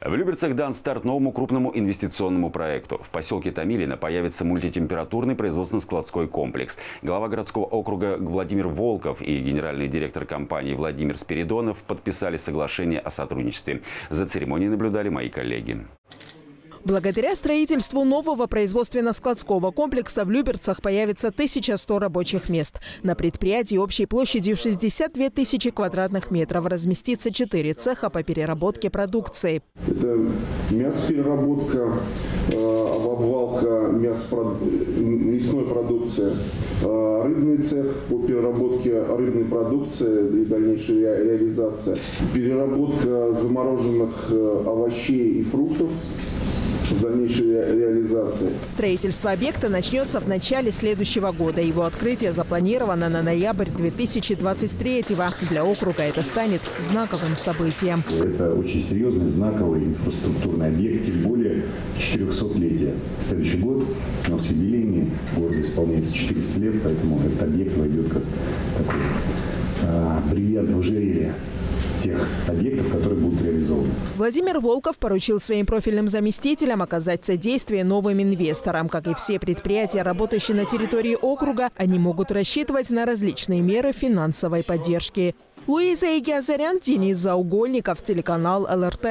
В Люберцах дан старт новому крупному инвестиционному проекту. В поселке Томилино появится мультитемпературный производственно-складской комплекс. Глава городского округа Владимир Волков и генеральный директор компании Владимир Спиридонов подписали соглашение о сотрудничестве. За церемонией наблюдали мои коллеги. Благодаря строительству нового производственно-складского комплекса в Люберцах появится 1100 рабочих мест. На предприятии общей площадью 62 тысячи квадратных метров разместится 4 цеха по переработке продукции. Это мясопереработка, э, обвалка мясной продукции, э, рыбный цех по переработке рыбной продукции и дальнейшей реализация, переработка замороженных э, овощей и фруктов дальнейшей реализации. Строительство объекта начнется в начале следующего года. Его открытие запланировано на ноябрь 2023 -го. Для округа это станет знаковым событием. Это очень серьезный, знаковый инфраструктурный объект, тем более 400-летие. Следующий год у нас юбилейный, городу исполняется 400 лет, поэтому этот объект войдет как такой а, бриллиант в ожерелье тех объектов, которые будут реализованы. Владимир Волков поручил своим профильным заместителям оказать содействие новым инвесторам. Как и все предприятия, работающие на территории округа, они могут рассчитывать на различные меры финансовой поддержки. Луиза Игиазарян, Денис Заугольников, телеканал ЛРТ.